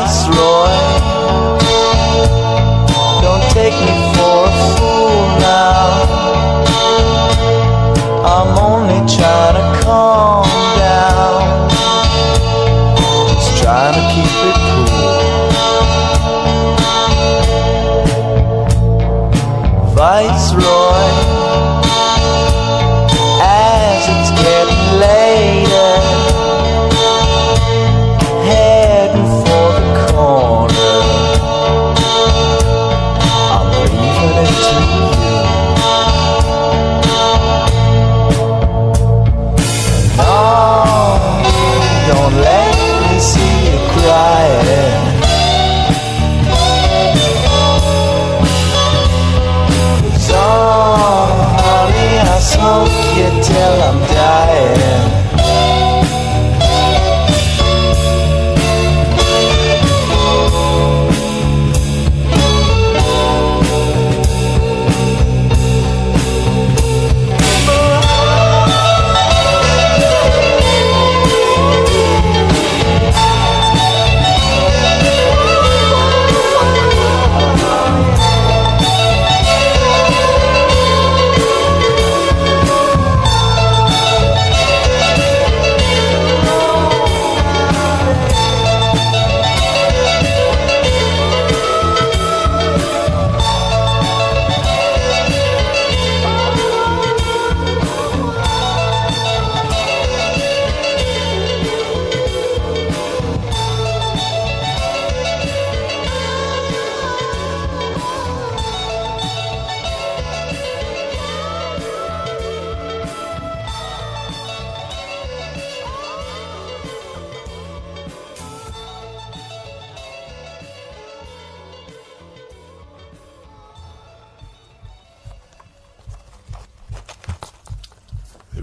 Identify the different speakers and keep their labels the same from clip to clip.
Speaker 1: Viceroy,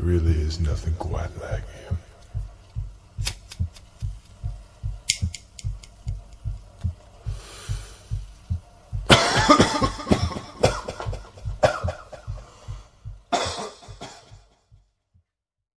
Speaker 2: really is nothing quite like